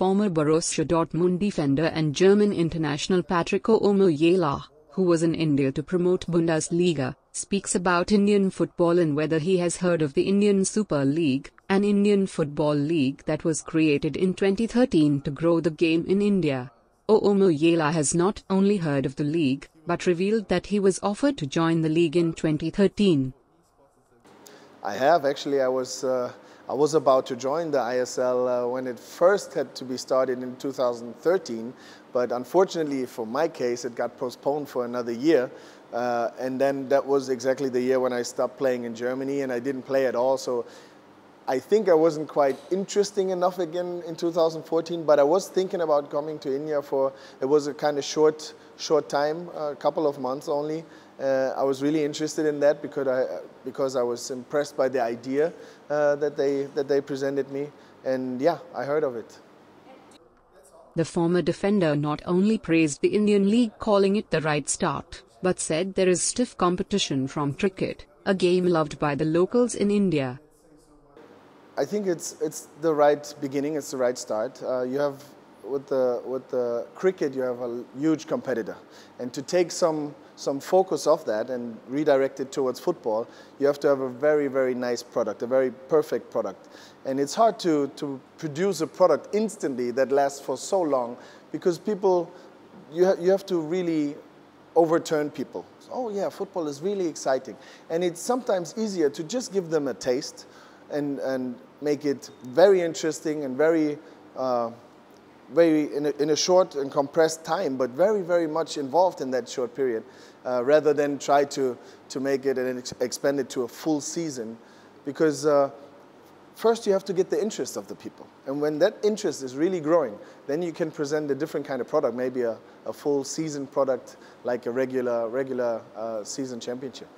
former Borussia Dortmund defender and German international Patrick Owomoyela, who was in India to promote Bundesliga, speaks about Indian football and whether he has heard of the Indian Super League, an Indian football league that was created in 2013 to grow the game in India. Owomoyela has not only heard of the league, but revealed that he was offered to join the league in 2013. I have actually. I was uh, I was about to join the ISL uh, when it first had to be started in 2013, but unfortunately for my case, it got postponed for another year. Uh, and then that was exactly the year when I stopped playing in Germany, and I didn't play at all. So I think I wasn't quite interesting enough again in 2014, but I was thinking about coming to India for, it was a kind of short, short time, a couple of months only. Uh, I was really interested in that because I, because I was impressed by the idea uh, that, they, that they presented me. And yeah, I heard of it. The former defender not only praised the Indian League calling it the right start, but said there is stiff competition from cricket, a game loved by the locals in India. I think it's it's the right beginning. It's the right start. Uh, you have with the with the cricket, you have a huge competitor, and to take some some focus off that and redirect it towards football, you have to have a very very nice product, a very perfect product, and it's hard to to produce a product instantly that lasts for so long because people you ha you have to really overturn people. Oh yeah, football is really exciting, and it's sometimes easier to just give them a taste and, and make it very interesting and very, uh, very in a, in a, short and compressed time, but very, very much involved in that short period, uh, rather than try to, to make it and expand it to a full season. Because uh, first you have to get the interest of the people. And when that interest is really growing, then you can present a different kind of product, maybe a, a full season product like a regular, regular uh, season championship.